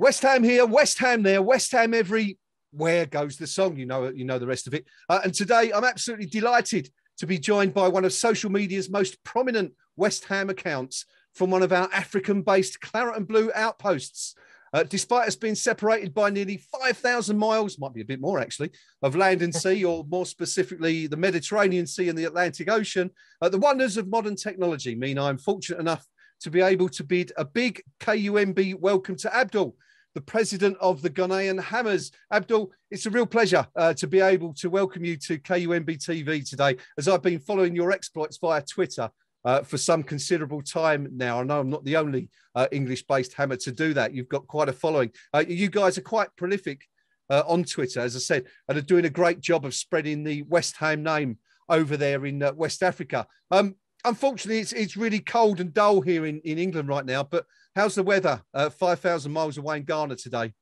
West Ham here, West Ham there, West Ham every. Where goes the song? You know, you know the rest of it. Uh, and today, I'm absolutely delighted to be joined by one of social media's most prominent West Ham accounts from one of our African-based claret and blue outposts. Uh, despite us being separated by nearly 5,000 miles, might be a bit more actually, of land and sea, or more specifically, the Mediterranean Sea and the Atlantic Ocean, uh, the wonders of modern technology mean I'm fortunate enough to be able to bid a big KUMB welcome to Abdul, the president of the Ghanaian Hammers. Abdul, it's a real pleasure uh, to be able to welcome you to KUMB TV today, as I've been following your exploits via Twitter. Uh, for some considerable time now. I know I'm not the only uh, English based hammer to do that. You've got quite a following. Uh, you guys are quite prolific uh, on Twitter, as I said, and are doing a great job of spreading the West Ham name over there in uh, West Africa. Um, unfortunately, it's, it's really cold and dull here in, in England right now. But how's the weather uh, 5,000 miles away in Ghana today?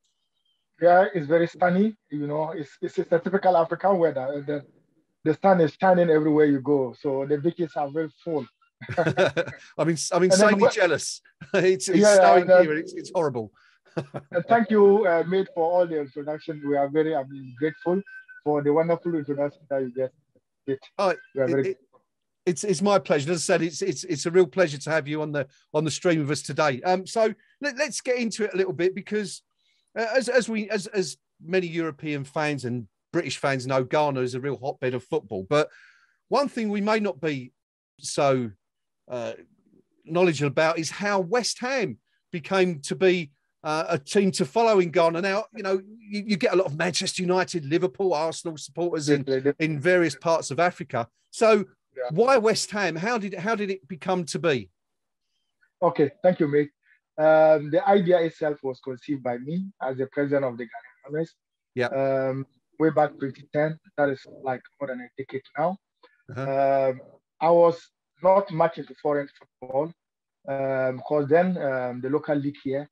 Yeah, it's very sunny. You know, it's, it's, it's a typical African weather. The, the sun is shining everywhere you go. So the beaches are very full. I'm, in, I'm insanely then, jealous. it's, it's yeah, snowing yeah, here. It's, it's horrible. thank you, uh, mate, for all the introduction. We are very I mean, grateful for the wonderful introduction that you just did. Oh, we are very it, it's it's my pleasure. As I said, it's it's it's a real pleasure to have you on the on the stream with us today. Um, so let, us get into it a little bit because uh, as as we as as many European fans and British fans know, Ghana is a real hotbed of football. But one thing we may not be so uh, knowledgeable about is how West Ham became to be uh, a team to follow in Ghana. Now, you know, you, you, get a lot of Manchester United, Liverpool, Arsenal supporters in, in various parts of Africa. So yeah. Why West Ham? How did how did it become to be? Okay, thank you, mate. Um, the idea itself was conceived by me as the president of the Ghanaian Hammers. Yeah. Um, way back 2010. That is like more than a decade now. Uh-huh. Um, I was not much into foreign football because um, then um, the local league here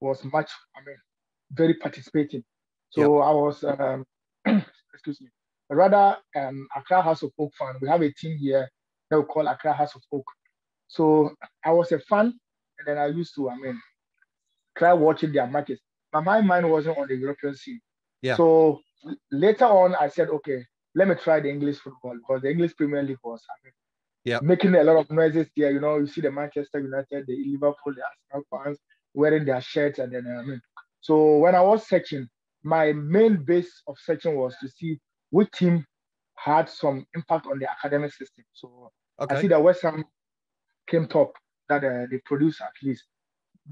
was much, I mean, very participating. So yep. I was, um, excuse me, rather um, Accra Hearts of Oak fan. We have a team here that we call Accra Hearts of Oak. So I was a fan, and then I used to, I mean, try watching their matches. But my mind wasn't on the European scene. Yeah. So later on, I said, okay, let me try the English football because the English Premier League was, I mean, yeah. making a lot of noises there. You know, you see the Manchester United, the Liverpool, the Arsenal fans wearing their shirts, and then I mean, so when I was searching, my main base of searching was to see which team had some impact on the academic system. So okay. I see that West Ham came top, that uh, they produce at least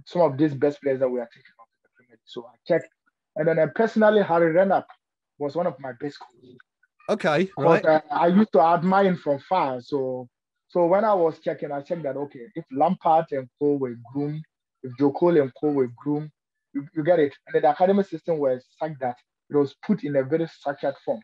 some of these best players that we are taking off the Premier. So I checked. And then uh, personally, Harry Redknapp was one of my best coaches. Okay, right. Uh, I used to admire him from far. So so when I was checking, I checked that, okay, if Lampard and Cole were groomed, if Joe Cole and Cole were groomed, you, you get it. And then the academic system was such that it was put in a very structured form.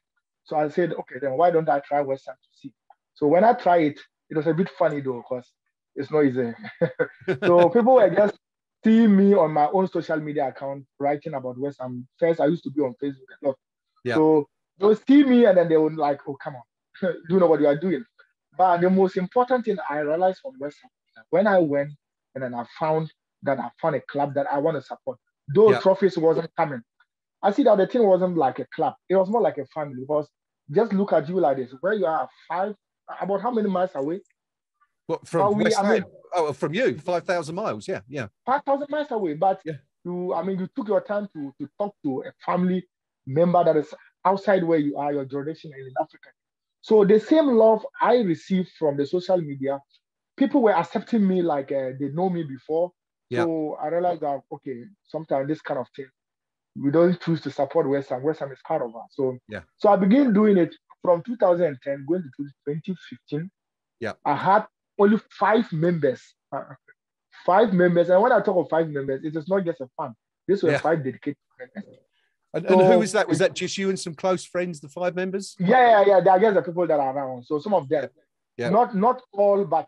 So I said, okay, then why don't I try West Ham to see? So when I tried it, it was a bit funny though, because it's not easy. so people were just seeing me on my own social media account writing about West Ham. First, I used to be on Facebook a lot. Yeah. So they would see me and then they would like, oh, come on, do you know what you are doing? But the most important thing I realized from West Ham, when I went and then I found that I found a club that I want to support, those yeah. trophies wasn't coming. I see that the thing wasn't like a club. It was more like a family because just look at you like this. Where you are five, about how many miles away? What from we, I mean, oh, from you, five thousand miles. Yeah, yeah. Five thousand miles away, but yeah. you, I mean, you took your time to to talk to a family member that is outside where you are, your jurisdiction in Africa. So the same love I received from the social media, people were accepting me like uh, they know me before. Yeah. So I realized that okay, sometimes this kind of thing we don't choose to support West Ham. West Ham is part of us. So yeah. So I began doing it from 2010 going to 2015. Yeah. I had only five members. Five members. And when I talk of five members, it is not just a fan. This was yeah. five dedicated members. And, so, and, who was that? Was that just you and some close friends, the five members? Yeah, yeah, yeah. I guess the people that are around. So some of them, yeah. not not all, but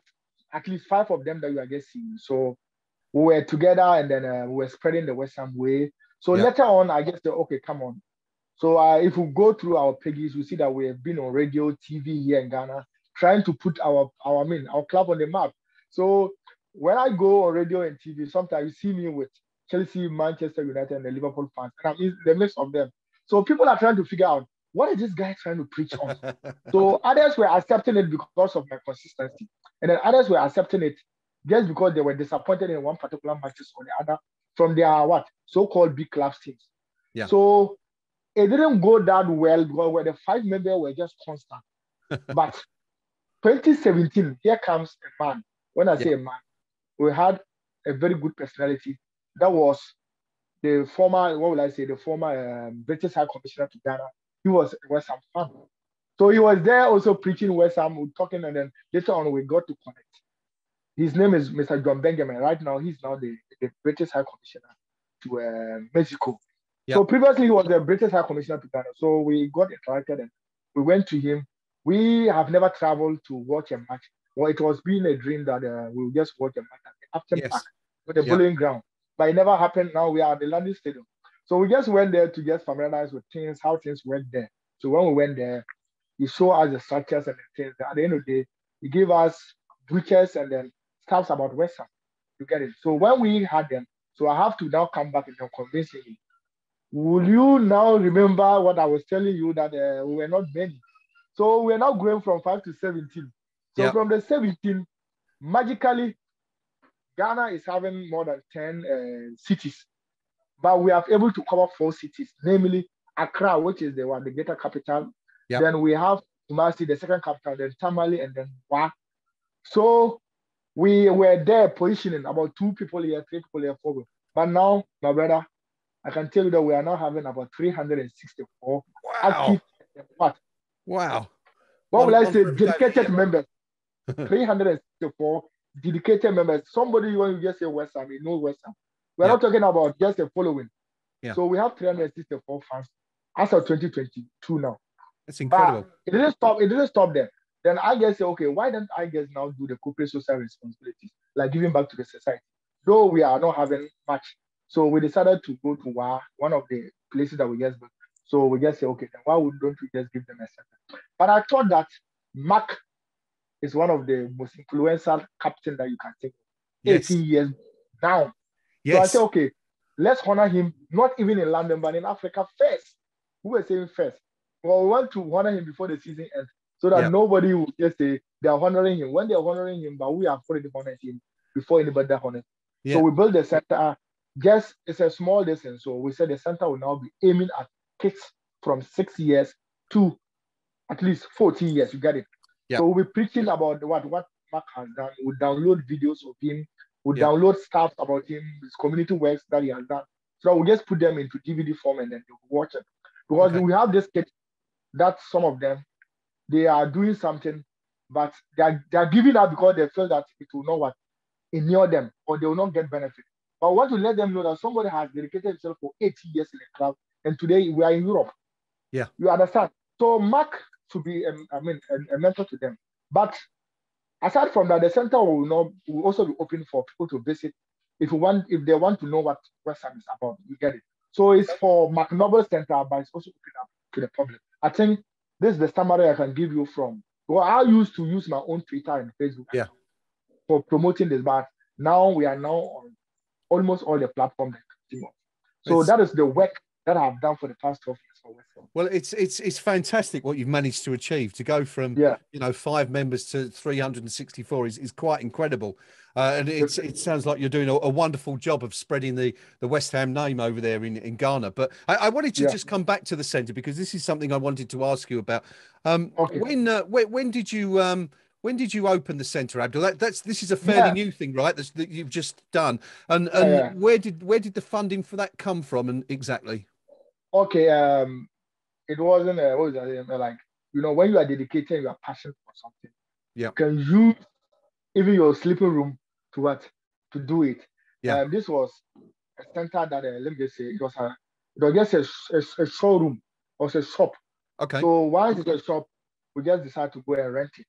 at least five of them that you are getting. So we were together and then uh, we were spreading the West Ham way. So yeah. later on, I just said, okay, come on. So uh, if we go through our pages, we see that we have been on radio, TV here in Ghana, trying to put our, our I mean, our club on the map. So when I go on radio and TV, sometimes you see me with Chelsea, Manchester United, and the Liverpool fans, and I'm in the midst of them. So people are trying to figure out what is this guy trying to preach on. so others were accepting it because of my consistency, and then others were accepting it just because they were disappointed in one particular matches or the other from their what so-called big club teams. Yeah. So it didn't go that well because where the five members were just constant. but 2017, here comes a man. When I say yeah. a man, we had a very good personality. That was the former, what will I say, the former um, British High Commissioner to Ghana. He was West Ham fan. So he was there also preaching West Ham, talking, and then later on we got to connect. His name is Mr. Jon Benjamin. Right now, he's now the, the British High Commissioner to uh, Mexico. Yep. So previously, he was the British High Commissioner to Ghana. So we got interacted and we went to him. We have never traveled to watch a match. Well, it was being a dream that uh, we would just watch a match at the Upton yes. Park with the yep. Boleyn Ground. But it never happened. Now we are at the London Stadium. So we just went there to get familiarized with things, how things work there. So when we went there, he showed us the structures and the things. At the end of the day, he gave us butchers and then stuffs about West Ham to get it. So when we had them, so I have to now come back and convince him. Will you now remember what I was telling you that uh, we were not many? So we're now going from five to 17. So yep. from the 17, magically, Ghana is having more than 10 uh, cities. But we are able to cover four cities, namely Accra, which is the one, the greater capital. Yep. Then we have Kumasi, the second capital, then Tamale, and then Wa. So we were there positioning about two people here, three people here, four. But now, my brother, I can tell you that we are now having about 364 wow. active what? Wow. What will I say? Dedicated members. 364 dedicated members. Somebody when you just say West Ham, you know West Ham. We're yeah. not talking about just a following. Yeah. So we have 364 fans as of 2022 now. That's incredible. But it didn't stop. It didn't stop there. Then I guess say, okay, why don't I guess now do the corporate social responsibilities, like giving back to the society? Though we are not having much. So we decided to go to WA, one of the places that we just built. So we just say, okay, then why don't we just give them a center? But I thought that Mark is one of the most influential captain that you can take. Yes. 18 years down. Yes. So I said, okay, let's honor him, not even in London, but in Africa first. Who were saying first? Well, we want to honor him before the season ends so that yeah. nobody will just say they are honoring him. When they are honoring him, but we have already honored him before anybody honored. Yeah. So we built the center. Just it's a small distance. So we said the center will now be aiming at kids from six years to at least 14 years. You get it. Yeah. So we'll be preaching about what what Mark has done. We'll download videos of him. We'll yeah. download stuff about him, his community works that he has done. So we'll just put them into DVD form and then they'll watch it. Because okay. we have this kid that some of them they are doing something, but they are, they are giving up because they feel that it will not what inure them or they will not get benefit. But I want to let them know that somebody has dedicated himself for 80 years in the club, and today we are in Europe. Yeah. You understand? So Mark should be, um, I mean, a, a, mentor to them. But aside from that, the center will not will also be open for people to visit if you want, if they want to know what West Ham is about. You get it. So it's for Mark Noble Center, but it's also open up to the public. I think this is the summary I can give you from. Well, I used to use my own Twitter and Facebook yeah. for promoting this, but now we are now on almost all the platforms. So it's, that is the work that I've done for the past 12 years Well, it's it's it's fantastic what you've managed to achieve. To go from yeah. you know five members to 364 is, is quite incredible. Uh, and it's, it sounds like you're doing a, a, wonderful job of spreading the, the West Ham name over there in, in Ghana. But I, I wanted to yeah. just come back to the centre because this is something I wanted to ask you about. Um, okay. When uh, when, when did you um, when did you open the centre, Abdul? That, that's this is a fairly yeah. new thing, right? That's, that you've just done. And and yeah, yeah. where did where did the funding for that come from? And exactly. Okay, um, it wasn't uh, what was that, like you know when you are dedicated, you are passionate for something. Yeah. You can use even your sleeping room to what to do it. Yeah. Um, this was a center that uh, let me just say it was a it was just a, a, a showroom or a shop. Okay. So once it's a shop, we just decide to go and rent it.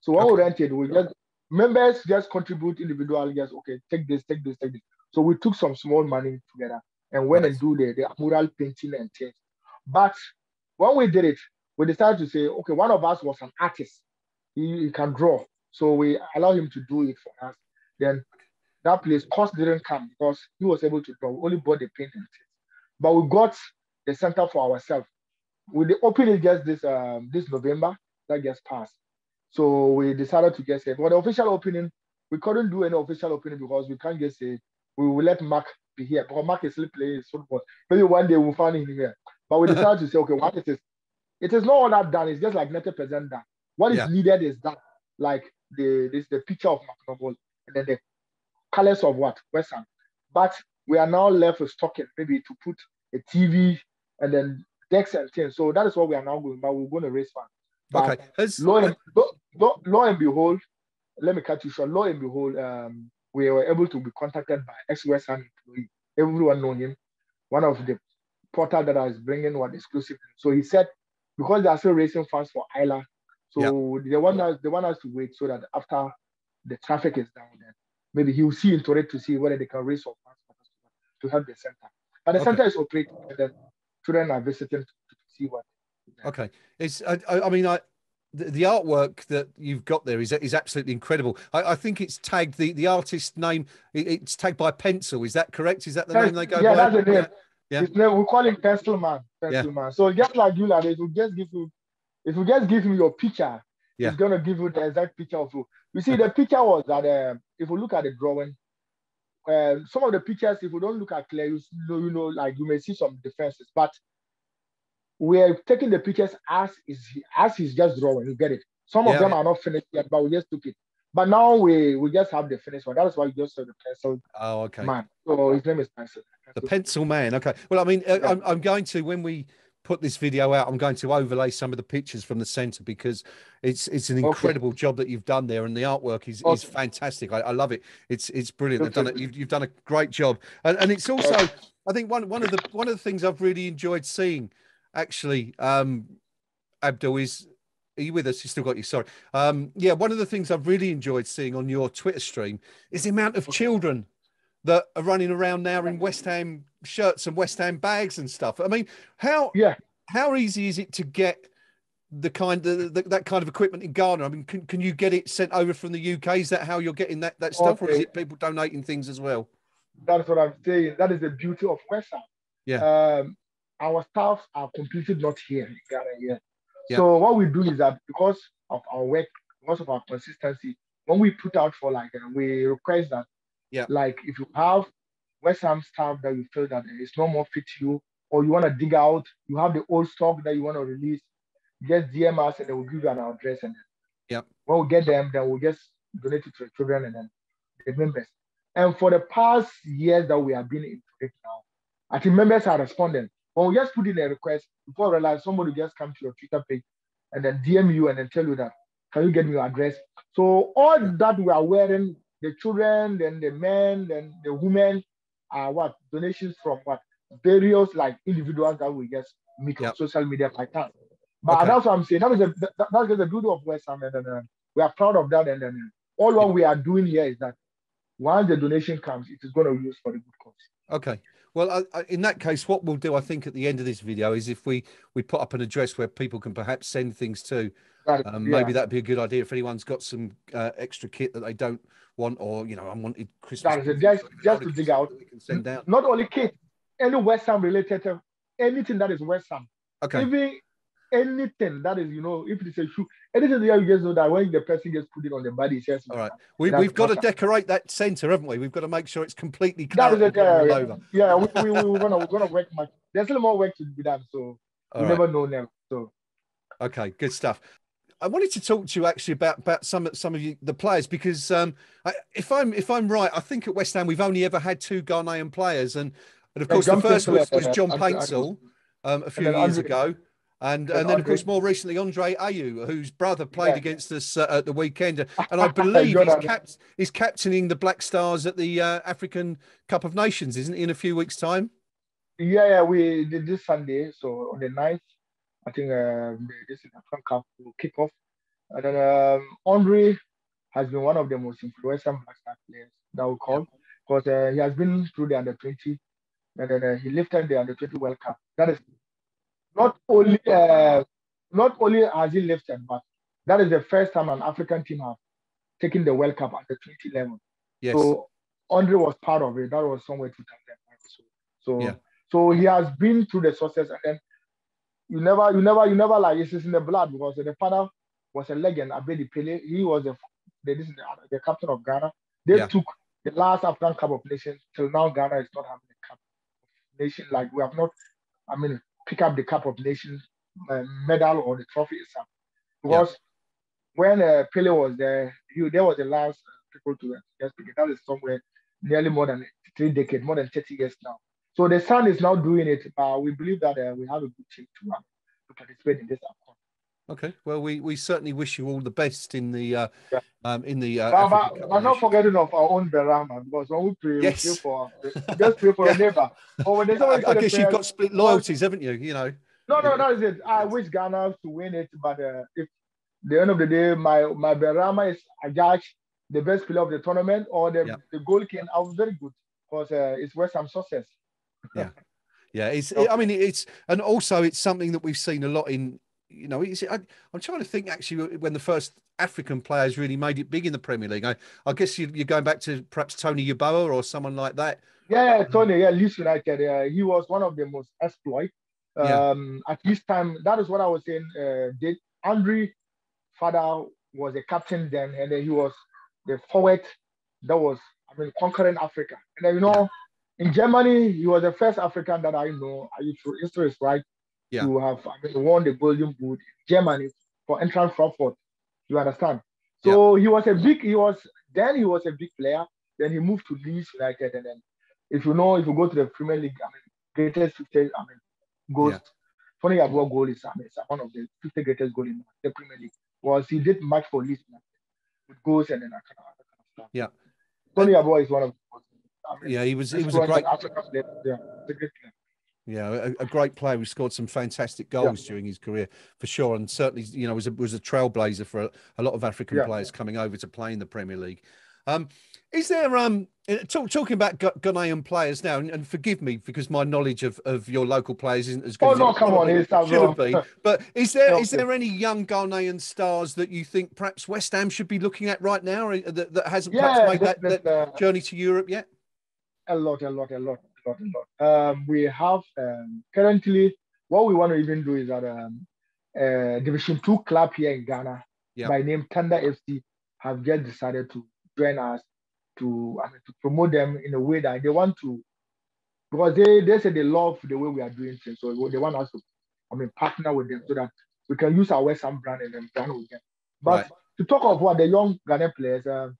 So when okay. we rented, we just members just contribute individually. Just okay, take this, take this, take this. So we took some small money together and went nice. and do the, the mural painting and things. But when we did it, we decided to say, okay, one of us was an artist. He, he can draw. So we allow him to do it for us. Then that place, cost didn't come because he was able to draw. We only bought the paint and things. But we got the center for ourselves. With the opening just this um, this November, that just passed. So we decided to just say for the official opening, we couldn't do any official opening because we can't just say we will let Mark be here because Mark is still playing football. Maybe one day we'll find him here. But we decided to say, okay, what it is, it is not all that done. It's just like 90% done. What is Yeah. needed is that, like the this the picture of Mark Noble and then the colors of what West Ham. But we are now left with stocking, maybe to put a TV and then decks and things. So that is what we are now going. But we're going to raise funds. But Okay. Lo and, lo, lo, lo and behold, let me cut you short. Lo and behold, um, we were able to be contacted by ex West Ham employee. Everyone know him. One of the portal that I was bringing one exclusive. So he said because they are still raising funds for Isla, so they want us they want us to wait so that after the traffic is down, then maybe he will see into it to see whether they can raise some funds for us to help the center. But the Okay. center is operating, and then children are visiting to, to see what. Okay, it's. I, I I mean, I the, the artwork that you've got there is is absolutely incredible. I, I think it's tagged the the artist name. it- it's tagged by pencil. Is that correct? Is that the Yes, name they go yeah, by? that's the name. Yeah. Name, we call him Pencil Man. Yeah. Man. So just like you, like if you just give you, if you just give him your picture, Yeah. he's gonna give you the exact picture of you. You see, the picture was that uh, if you look at the drawing, uh, some of the pictures, if you don't look at clear, you know, you know, like you may see some differences, but we're taking the pictures as is as he's just drawing. You get it. Some of Yeah. them are not finished yet, but we just took it. But now we we just have the finished one. That's why you just saw the pencil Oh, okay. man. So his name is Pencil. The pencil man. Okay. Well, I mean, uh, Yeah. I'm, I'm going to when we put this video out, I'm going to overlay some of the pictures from the centre because it's it's an Okay. incredible job that you've done there, and the artwork is, is fantastic. I, I love it. It's it's brilliant. They've done it. You've, you've done a great job, and and it's also I think one one of the one of the things I've really enjoyed seeing, actually, um, Abdul is. Are you with us? You still got you. Sorry. Um, yeah, one of the things I've really enjoyed seeing on your Twitter stream is the amount of children that are running around now in West Ham shirts and West Ham bags and stuff. I mean, how Yeah. how easy is it to get the kind of the, that kind of equipment in Ghana? I mean, can, can you get it sent over from the UK? Is that how you're getting that that stuff, or is it people donating things as well? That's what I'm saying. That is the beauty of West Ham. Yeah. Um, our staff are completely not here in Ghana yet. Yeah. So what we do is that because of our work, because of our consistency, when we put out for like, uh, we request that, Yeah. like if you have West Ham staff that you feel that it's no more fit to you, or you want to dig out, you have the old stock that you want to release, just DM us and then we'll give you an address and then Yeah. when we get them, then we'll just donate it to the children and then the members. And for the past years that we have been into it now, I think members are responding. We just put in a request, before I realize somebody just come to your Twitter page and then DM you and then tell you that, can you get me your address? So all that we are wearing, the children, then the men, then the women, are what donations from what various like individuals that we just meet Yep. on social media that. But Okay. that's what I'm saying. That is the that, that's just the beauty of West Ham, and then uh, we are proud of that. And then all what we are doing here is that once the donation comes, it is going to use for the good cause. Okay. Well, I, I, in that case, what we'll do, I think, at the end of this video is if we we put up an address where people can perhaps send things to, That- um, yeah. maybe that'd be a good idea if anyone's got some uh, extra kit that they don't want, or you know, unwanted Christmas. That is. Just- just to dig out. we can send out. Not only kit, any West Ham related, uh, anything that is West Ham, Okay. even anything that is, you know, if it's a shoe, anything that you just know that when the person just put it on the body, it says, All right. we, we've got to decorate that centre, haven't we? We've got to make sure it's completely current it. Yeah, yeah. yeah we, we, we're gonna we're gonna work much. There's still more work to be done, so All we right. never know now. So Okay, good stuff. I wanted to talk to you actually about about some some of you the players because um, I, if I'm if I'm right, I think at West Ham we've only ever had two Ghanaian players, and and of course John the first was, was John and- um, a few years ago, and and and then of course more recently Andre Ayew, whose brother played Yeah. against us uh, at the weekend, and I believe he's cap- he's captaining the Black Stars at the uh, African Cup of Nations, isn't he? In a few weeks' time. yeah, yeah, we did this Sunday. So on the 9th, I think um, this is African Cup will kick off, and then um, Andre has been one of the most influential Black Star players that we call because uh, he has been through the under 20, and then uh, he lifted the under 20 World Cup. That is not only uh, not only has he lifted, but that is the first time an African team have taken the World Cup at the 20 level. Yes. So Andre was part of it. That was somewhere 2005 so. So yeah. so he has been through the success and then you never you never you never like it's in the blood because the father was a legend, Abedi Pele. He was the the, the, the captain of Ghana. They yeah. took the last African Cup of Nations. Till now, Ghana is not having a Cup of Nations. Like we have not, I mean, pick up the Cup of Nations uh, medal or the trophy itself. Because yeah. when uh, Pele was there, he, there was the last uh, people to just begin. That is somewhere nearly more than three decades, more than 30 years now. So the son is now doing it. But we believe that uh, we have a good team to, uh, to participate in this. Okay, well, we, we certainly wish you all the best in the uh, yeah. um, in the. Uh, but, but, but not forgetting of our own Benrahma because when we pray, yes. we pray for just pray for yeah. a neighbor. Or when I, I guess you've got split loyalties, haven't you? You know. No, no, that is it. I wish Ghana to win it, but uh, if the end of the day, my my Benrahma is a judge the best player of the tournament or the, yeah. the goal can, I was very good because uh, it's West Ham success. yeah. Yeah, it's. I mean, it's and also it's something that we've seen a lot in. You know, I, am trying to think actually when the first African players really made it big in the Premier League. I, I guess you, are going back to perhaps Tony Yeboah or someone like that. Yeah, Tony. Yeah, Leeds United. Uh, he was one of the most exploit. Um, yeah. At this time, that is what I was saying. Uh, did Andre father was a captain then, and then he was the forward that was, I mean, conquering Africa. And then, you know, in Germany, he was the first African that I know, history is right, yeah. have I mean, won the Golden Boot Germany for Eintracht Frankfurt. You understand? So yeah. he was a big, he was, then he was a big player. Then he moved to Leeds United. And then, if you know, if you go to the Premier League, I mean, greatest 50, I mean, goals. Yeah. Funny about goal is, I mean, it's one of the 50 greatest goals in the Premier League. Was he did much for Leeds United with goals and then that kind of, kind of stuff. Yeah. Tony Yeboah is one of I mean, yeah, he was he was a great yeah, a great player. Yeah, a, a, great player who scored some fantastic goals yeah. during his career for sure, and certainly you know was a, was a trailblazer for a, a lot of African yeah. players coming over to play in the Premier League. Um, is there um uh, talk, talking about Ghanaian players now, and, and, forgive me because my knowledge of, of your local players isn't as good. Oh as no, come on, it should be. But is there is there any young Ghanaian stars that you think perhaps West Ham should be looking at right now uh, that, that hasn't yeah, perhaps made that, that uh, journey to Europe yet? A lot, a lot, a lot, lot, a lot. Um, we have um, currently what we want to even do is that um, uh, Division Two club here in Ghana yep. by name Thunder FC have just decided to join us to I mean, to promote them in a way that they want to, because they they say they love the way we are doing things, so they want us to, I mean, partner with them so that we can use our West Ham brand and then brand with them. But right. to talk of what the young Ghanaian players, uh,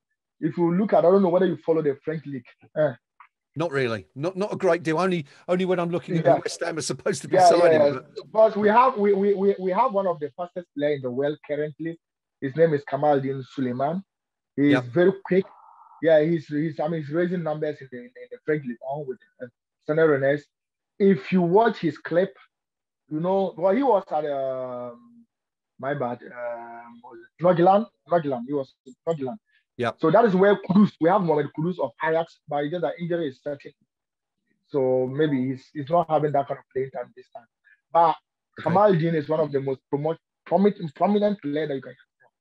if you look at, I don't know whether you follow the French league. Uh, not really, not not a great deal. Only only when I'm looking at. West Ham are supposed to be yeah, signing. Yeah, but... but we have we, we we have one of the fastest players in the world currently. His name is Kamal Kamaldeen Sulemana. He's yep. very quick yeah, he's he's I mean he's raising numbers in the in the French League on with uh, If you watch his clip, you know well he was at um, my bad um, Nordsjælland he was Nordsjælland. Yeah. So that is where Kudus we have Mohamed Kudus of Ajax, but he just that injury is certain. So maybe he's, he's not having that kind of playing time this time. But okay. Kamaldeen is one of the most promote, prominent prominent players that you can.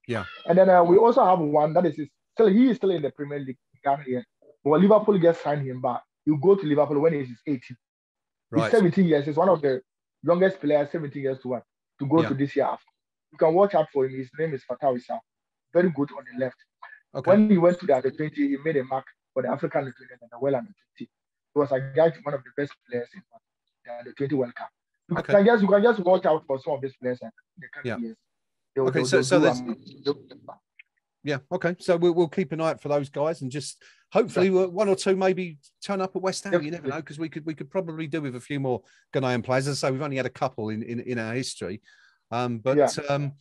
Yeah. And then uh, we also have one that is still he is still in the Premier League here. But Liverpool gets signed him back. You go to Liverpool when he's 18. Right. He's 17 years. He's one of the youngest players, 17 years to one, to go yeah. to this year after. You can watch out for him. His name is Fatah Issa. Very good on the left. Okay. When he went to the under 20, he made a mark for the African under 20 and the well under 20. He was a guy, one of the best players in the under 20 World Cup. You okay. can just you can just watch out for some of these players and yeah. years. Okay, so, so there's, yeah. Okay. So we'll, we'll keep an eye out for those guys and just hopefully yeah. one or two maybe turn up at West Ham. You never know because we could we could probably do with a few more Ghanaian players. As I say, we've only had a couple in in, in our history. Um, but yeah. um,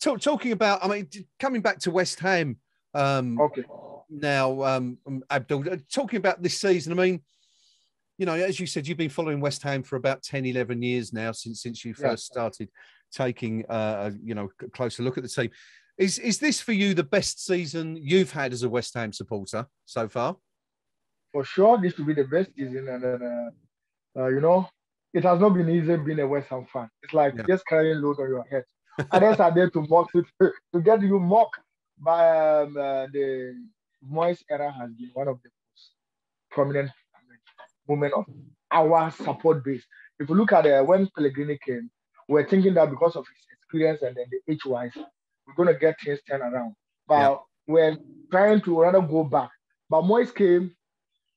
talk, talking about, I mean, coming back to West Ham. Um, okay. Now, um, um Abdul, uh, talking about this season. I mean, you know, as you said, you've been following West Ham for about 10, 11 years now since since you first yeah. started taking, uh, a, you know, a closer look at the team. Is is this for you the best season you've had as a West Ham supporter so far? For sure, this will be the best season, and then uh, uh, you know, it has not been easy being a West Ham fan. It's like yeah. just carrying load on your head. Others are there to mock to, to get you mocked by um, uh, the Moyes era has been one of the most prominent moment of our support base. If you look at uh, when Pellegrini came, we are thinking that because of his experience and then the age wise, we're going to get things turned around. But yeah. we're trying to rather go back. But Moyes came,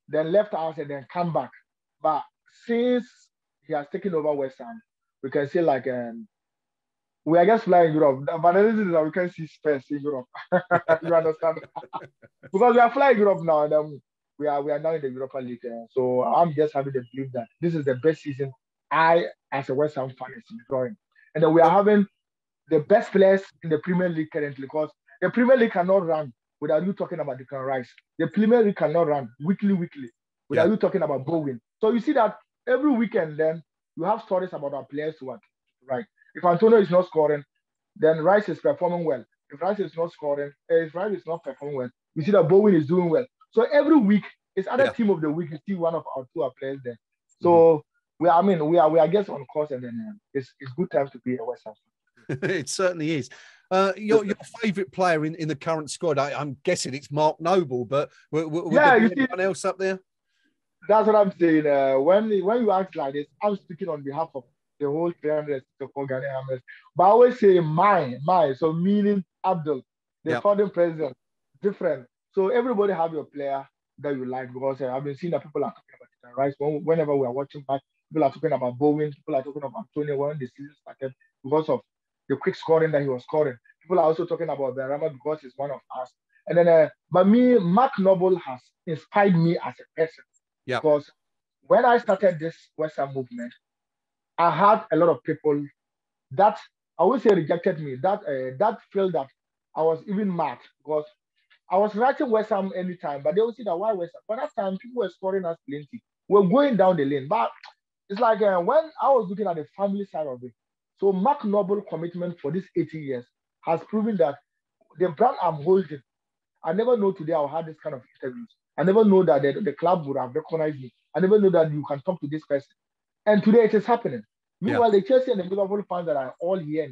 then left us, and then come back. But since he has taken over West Ham, we can say like um, we are just flying Europe. But the reason is that we can see space in Europe. you understand? because we are flying Europe now, and um, we are we are now in the Europa League. Uh, so I'm just having the belief that this is the best season I, as a West Ham fan, is enjoying. And then we are having the best players in the Premier League currently because the Premier League cannot run without you talking about Declan Rice. The Premier League cannot run weekly, weekly without yeah. you talking about Bowen. So you see that every weekend, then you have stories about our players to right. If Antonio is not scoring, then Rice is performing well. If Rice is not scoring, eh, if Rice is not performing well, you see that Bowen is doing well. So every week, it's other yeah. team of the week. You see one of our two players there. So mm-hmm. we, I mean, we are we are just on course, and then uh, it's it's good time to be a West Ham. it certainly is. Uh, your your favourite player in, in the current squad, I, am guessing it's Mark Noble, but w- w- yeah, you anyone else up there? That's what I'm saying. Uh, when when you ask like this, I'm speaking on behalf of the whole 364 Ghanaian Hammers. But I always say my, my, so meaning Abdul, the yep. founding president, different. So everybody have your player that you like because uh, I've been seeing that people are talking about it, right? When, whenever we are watching back, people are talking about Bowen, people are talking about Antonio when the season started because of the quick scoring that he was scoring. People are also talking about Benrahma because he's one of us. And then, uh, but me, Mark Noble has inspired me as a person. Yeah. Because when I started this Western movement, I had a lot of people that I would say rejected me. That uh, that felt that I was even mad because I was writing West Ham anytime, but they would see that why West Ham. But that time people were scoring us plenty. We're going down the lane, but it's like uh, when I was looking at the family side of it. So Mark Noble commitment for these 18 years has proven that the brand I'm holding, I never know today I'll have this kind of interviews. I never know that the, the club would have recognized me. I never know that you can talk to this person. And today it is happening. Meanwhile, yeah. the Chelsea and the Liverpool fans that are all here,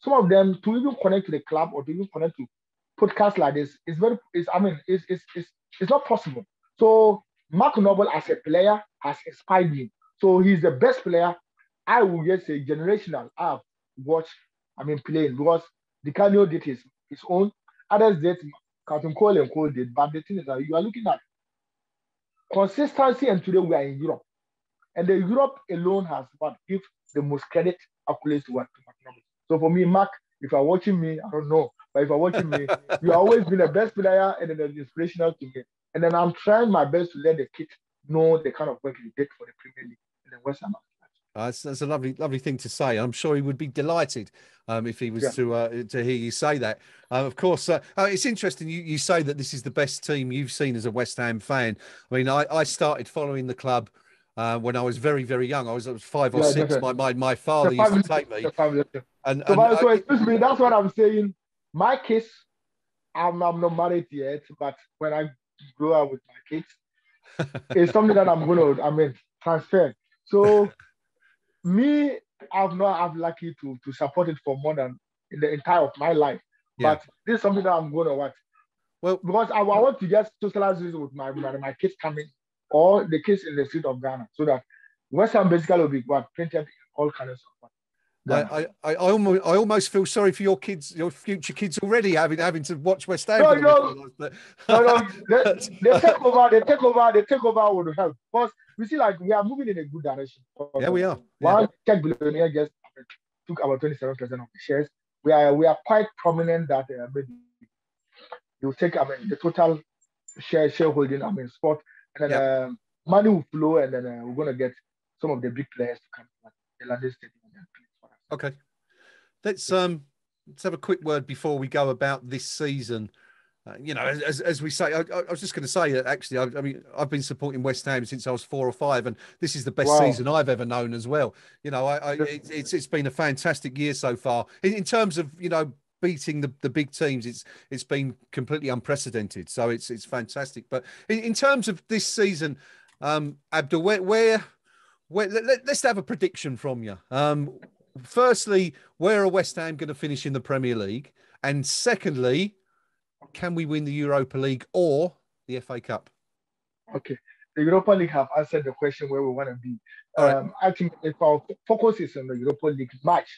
some of them to even connect to the club or to even connect to podcasts like this is very, is I mean, it's, it's, it's, it's not possible. So Mark Noble as a player has inspired me. So he's the best player I will just say generational I've watched, I mean, playing because Di Canio did his, his own, others did, Carlton Cole and Cole did. But the thing is that you are looking at consistency, and today we are in Europe. And the Europe alone has what give the most credit accolades to what to Mark Noble. So for me, Mark, if you're watching me, I don't know, but if you're watching me, you've always been the best player and an inspirational to me. And then I'm trying my best to let the kid know the kind of work he did for the Premier League and the West Ham. Uh, that's, that's, a lovely, lovely thing to say. I'm sure he would be delighted um, if he was yeah. to uh, to hear you say that. Uh, of course, uh, uh, it's interesting. You, you say that this is the best team you've seen as a West Ham fan. I mean, I, I started following the club uh, when I was very, very young. I was, I was five or yeah, six. My, my my father used to take me. And, so, and so excuse me, that's what I'm saying. My kids, I'm, I'm not married yet, but when I grow up with my kids, it's something that I'm going to, I mean, transfer. So, me, I've not, I'm lucky to to support it for more than in the entire of my life. Yeah. But this is something that I'm going to watch. Well, because I, I want to just socialize this with my, my, my kids coming or the kids in the street of Ghana, so that West Ham basically will be what printed in all colors of I, I, I, almost, I almost feel sorry for your kids, your future kids already having having to watch West Ham. No, no, but... no, no. They, they take over, they take over, they take over would help. Because we see like we are moving in a good direction. Yeah, we are. One yeah. tech billionaire just took about 27% of the shares. We are we are quite prominent that uh, maybe you take I mean the total share shareholding, I mean sport and then yeah. um, money will flow, and then uh, we're going to get some of the big players to come to the London Stadium. Okay, let's um let's have a quick word before we go about this season. Uh, you know, as, as we say, I, I was just going to say that actually, I, I, mean, I've been supporting West Ham since I was four or five, and this is the best wow. season I've ever known as well. You know, I, I it, it's it's been a fantastic year so far in, in terms of you know beating the, the big teams it's it's been completely unprecedented. So it's it's fantastic. But in, in terms of this season um abdul where where, where let, us have a prediction from you. Um firstly where are west ham going to finish in the premier league? And secondly can we win the europa league or the fa cup? Okay the Europa League have answered the question where we want to be. Um, I think if our focus is on the Europa League match,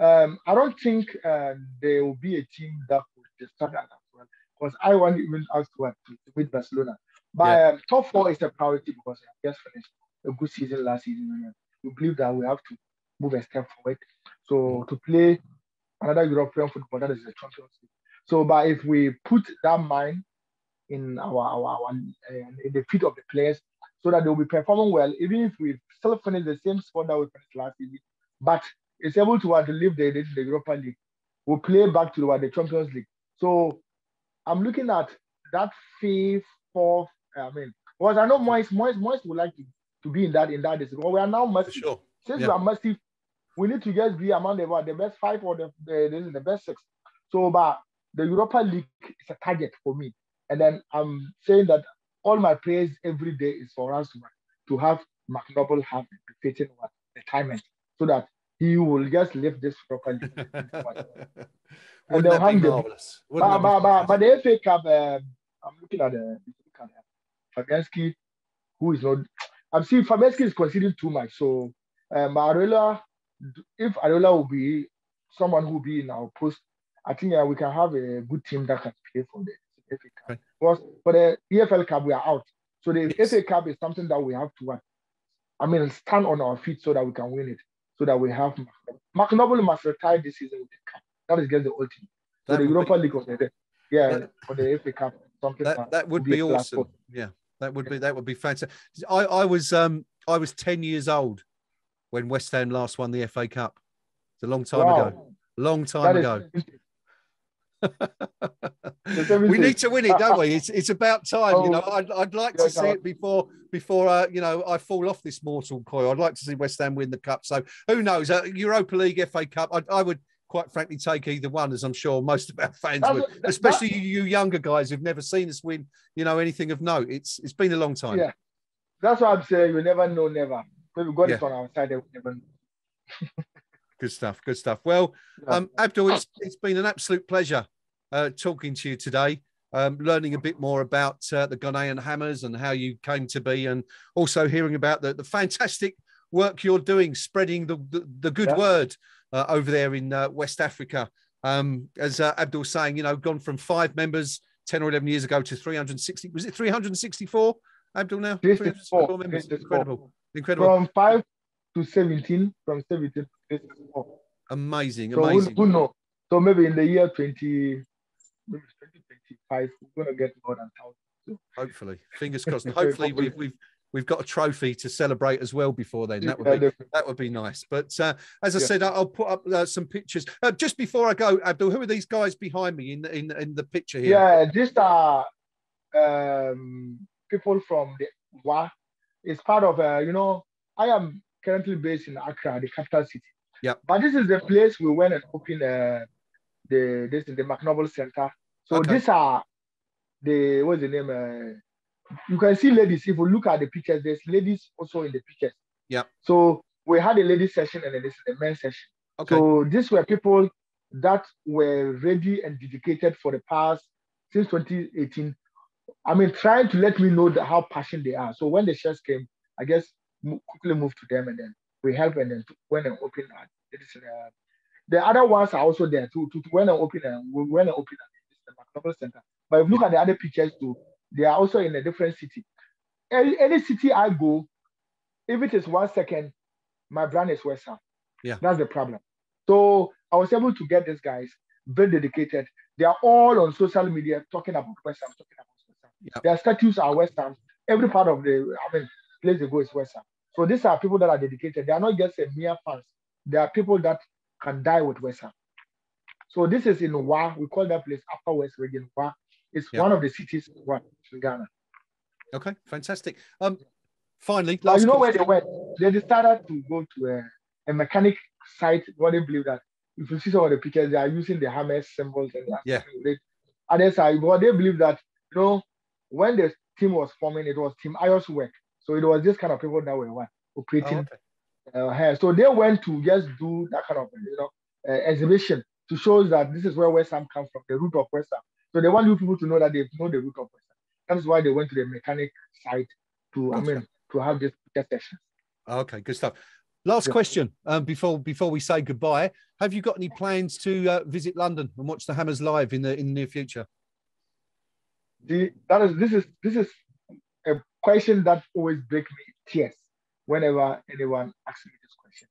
um, I don't think uh, there will be a team that would start that as well. Because I want even us to, beat Barcelona. But yeah. um, top four is a priority because we just finished a good season last season. And we believe that we have to move a step forward. So to play another European football, that is the Champions League. So, but if we put that mind in our, our, our uh, in the feet of the players, so that they'll be performing well, even if we still finish the same spot that we finished last season, but it's able to leave the, the, the Europa League. We'll play back to the, the Champions League. So I'm looking at that fifth, fourth. I mean, because I know Moyes, Moyes, Moyes would like to, to be in that in that. Because we are now massive. Sure. Since yeah. we are massive, we need to just be among the, what, the best five or the, the, the best six. So, but the Europa League is a target for me. And then I'm saying that all my prayers every day is for us to, to have Mark Noble have the fitting retirement so that he will just lift this properly. and they'll hang them. But, but, but, but the FA Cup, um, I'm looking at the uh, Fabianski, who is not. I'm seeing Fabianski is conceding too much. So, um, if Areola will be someone who will be in our post, I think uh, we can have a good team that can play for the FA Cup. Okay. Because for the EFL Cup, we are out. So the yes. FA Cup is something that we have to, uh, I mean, stand on our feet so that we can win it. So that we have Mark Noble must retire this season with the cup. That is just the ultimate. So the Europa be, League was the yeah that, for the FA Cup. Something that, that would be, be awesome. Yeah, that would be that would be fantastic. I, I was um I was ten years old when West Ham last won the FA Cup. It's a long time wow. ago. Long time that ago. Is, we need to win it, don't we? It's it's about time. Oh, you know, I'd, I'd like to see it before before uh, you know I fall off this mortal coil. I'd like to see West Ham win the cup. So who knows? Uh, Europa League, FA Cup. I, I, would quite frankly take either one, as I'm sure most of our fans would, especially that, you younger guys who've never seen us win. You know anything of note? It's it's been a long time. Yeah, that's what I'm saying. You never know, never. We've got yeah. it on our side. We never know. Good stuff. Good stuff. Well, um, Abdul, it's, it's been an absolute pleasure uh, talking to you today, um, learning a bit more about uh, the Ghanaian Hammers and how you came to be, and also hearing about the, the fantastic work you're doing, spreading the, the, the good yeah. word uh, over there in uh, West Africa. Um, as uh, Abdul saying, you know, gone from five members 10 or 11 years ago to 360. Was it 364, Abdul, now? 364 members. Incredible. Incredible. From five to 17, from 17 Amazing, so amazing. Who, who know? So maybe in the year 20, maybe 2025, we're gonna get more than thousand. Hopefully, fingers crossed. And hopefully, we've we've we've got a trophy to celebrate as well before then. That would be that would be nice. But uh, as I yeah. said, I'll put up uh, some pictures. Uh, just before I go, Abdul, who are these guys behind me in the, in in the picture here? Yeah, these are um, people from the WA. It's part of uh, you know I am currently based in Accra, the capital city. Yeah. But this is the place we went and opened uh, the this is the Mark Noble Center. So okay. these are the what's the name? Uh, you can see ladies. If you look at the pictures, there's ladies also in the pictures. Yeah. So we had a ladies session and then this is the men's session. Okay. So these were people that were ready and dedicated for the past since 2018. I mean, trying to let me know how passionate they are. So when the chefs came, I guess quickly moved to them and then we help and then when and open uh, uh, the other ones are also there too. To, to when and open uh, when and open uh, the McDonald Center. But if you look at the other pictures too, they are also in a different city. Any, any city I go, if it is one second, my brand is West Ham. Yeah, that's the problem. So I was able to get these guys very dedicated. They are all on social media talking about West Ham, talking about West Ham. Yep. Their statues are West Ham. Every part of the, I mean, place they go is West Ham. So these are people that are dedicated. They are not just a mere fans. They are people that can die with West Ham. So this is in Wa. We call that place Upper West Region. Wa. It's yep. one of the cities in Ghana. Okay, fantastic. Um, finally, you know where they went? They decided to go to a, a mechanic site. What they believe that if you see some of the pictures, they are using the hammer symbols and yeah. Others are, but they believe that you know when the team was forming, it was Thames Ironworks. So it was this kind of people that were what, operating oh, okay. uh, So they went to just do that kind of you know uh, exhibition to show that this is where West Ham comes from, the root of West Ham. So they want you people to know that they know the root of West Ham. That's why they went to the mechanic site to I mean to have this session. Okay, good stuff. Last yeah. question um, before before we say goodbye. Have you got any plans to uh, visit London and watch the Hammers live in the in the near future? The, that is this is this is question that always breaks me tears whenever anyone asks me this question.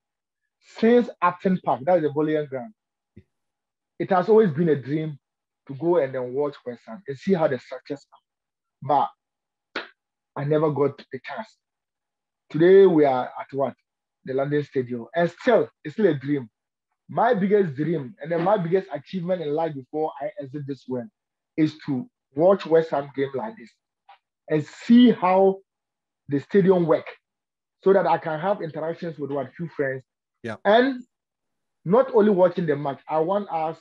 Since Upton Park, that is the Boleyn Ground, it has always been a dream to go and then watch West Ham and see how the structures are. But I never got the chance. Today we are at what? The London Stadium. And still, it's still a dream. My biggest dream and then my biggest achievement in life before I exit this world is to watch West Ham game like this and see how the stadium work so that I can have interactions with what few friends. Yeah. And not only watching the match, I want us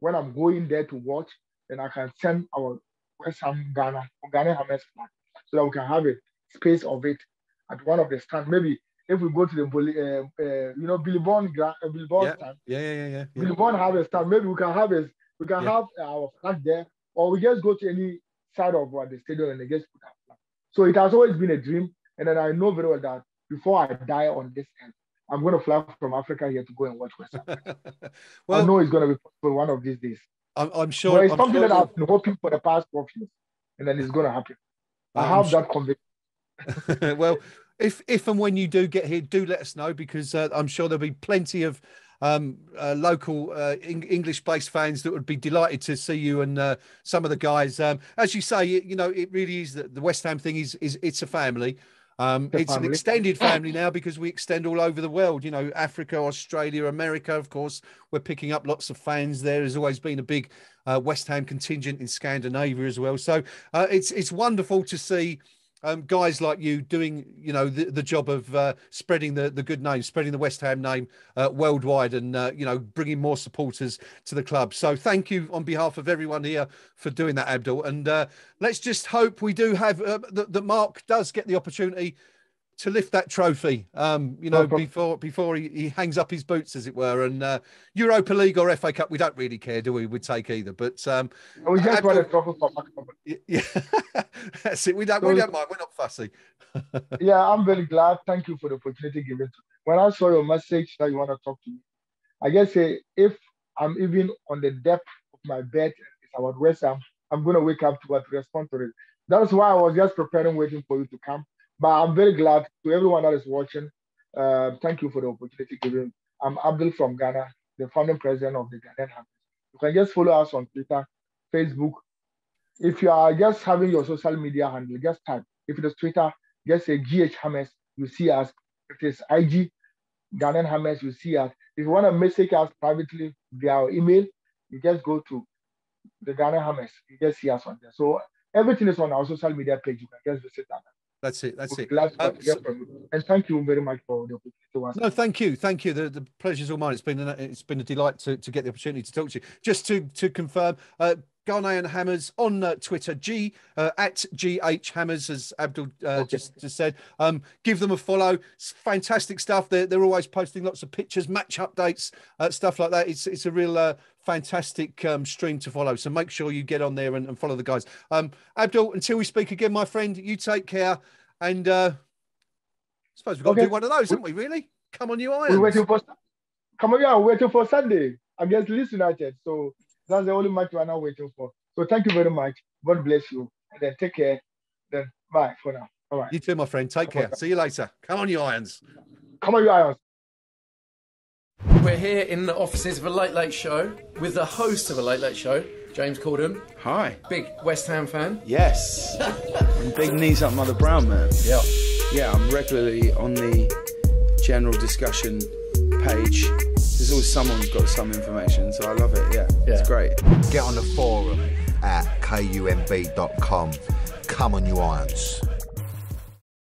when I'm going there to watch, then I can send our West Ham Ghana, Ghana Hammers flag so that we can have a space of it at one of the stands. Maybe if we go to the uh, uh, you know Billy Bond, uh, Billy Bond yeah. stand, yeah, yeah, yeah, yeah. Billy Bond have a stand. Maybe we can have a we can yeah. have our flag there, or we just go to any side of uh, the stadium and they just put flag. So it has always been a dream, and then I know very well that before I die on this end, I'm going to fly from Africa here to go and watch West Africa. well, I know it's going to be for one of these days. I'm, I'm sure. But it's I'm something sure that I've been hoping for the past 12 years, and then it's going to happen. I have sure. that conviction. well, if if and when you do get here, do let us know because uh, I'm sure there'll be plenty of um, uh, local uh, English-based fans that would be delighted to see you and uh, some of the guys. Um, as you say, you, you know, it really is that the West Ham thing is is it's a family. Um, it's family. an extended family now because we extend all over the world. You know, Africa, Australia, America. Of course, we're picking up lots of fans. There has always been a big uh, West Ham contingent in Scandinavia as well. So uh, it's it's wonderful to see um, guys like you doing, you know, the, the job of uh, spreading the, the good name, spreading the West Ham name uh, worldwide, and uh, you know, bringing more supporters to the club. So thank you on behalf of everyone here for doing that, Abdul. And uh, let's just hope we do have uh, that, that Mark does get the opportunity to lift that trophy, um, you know, before before he, he hangs up his boots, as it were. And uh, Europa League or FA Cup, we don't really care, do we? We'd take either. But um, we just want a trophy for Yeah, that's it. We don't. So, we don't mind. We're not fussy. yeah, I'm very glad. Thank you for the opportunity given to me. When I saw your message that you want to talk to me, I guess if I'm even on the depth of my bed, it's about West Ham. I'm going to wake up to what to respond to it. That's why I was just preparing, waiting for you to come but I'm very glad to everyone that is watching. Uh, thank you for the opportunity given. I'm Abdul from Ghana, the founding president of the Ghanaian Hammers. You can just follow us on Twitter, Facebook. If you are just having your social media handle, just type. If it is Twitter, just say GH Hammers, you see us. If it is IG, Ghanaian Hammers, you see us. If you want to message us privately via our email, you just go to the Ghanaian Hammers. You just see us on there. So everything is on our social media page. You can just visit that. That's it. That's it. Um, so, and thank you very much for the opportunity. To ask. No, thank you, thank you. The, the pleasure's all mine. It's been an, it's been a delight to, to get the opportunity to talk to you. Just to to confirm, uh, Ghanaian Hammers on uh, Twitter, G uh, at GH Hammers, as Abdul uh, okay. just, just said. Um, give them a follow. It's fantastic stuff. They're, they're always posting lots of pictures, match updates, uh, stuff like that. It's it's a real uh, fantastic um, stream to follow. So make sure you get on there and, and follow the guys. Um, Abdul, until we speak again, my friend, you take care. And uh, I suppose we've got okay. to do one of those, haven't we, really? Come on, you Irons. We're waiting for, come on, yeah, we're waiting for Sunday against Leeds United. So that's the only match we're now waiting for. So thank you very much. God bless you. And then take care. Then bye for now. All right. You too, my friend. Take care. See you later. Come on, you Irons. Come on, you Irons. We're here in the offices of a Late Late Show with the host of a Late Late Show, James Corden. Hi. Big West Ham fan. Yes. and big knees up Mother Brown man. Yeah. Yeah, I'm regularly on the general discussion page. There's always someone who's got some information, so I love it. Yeah, yeah. it's great. Get on the forum at kumb.com. Come on, you irons.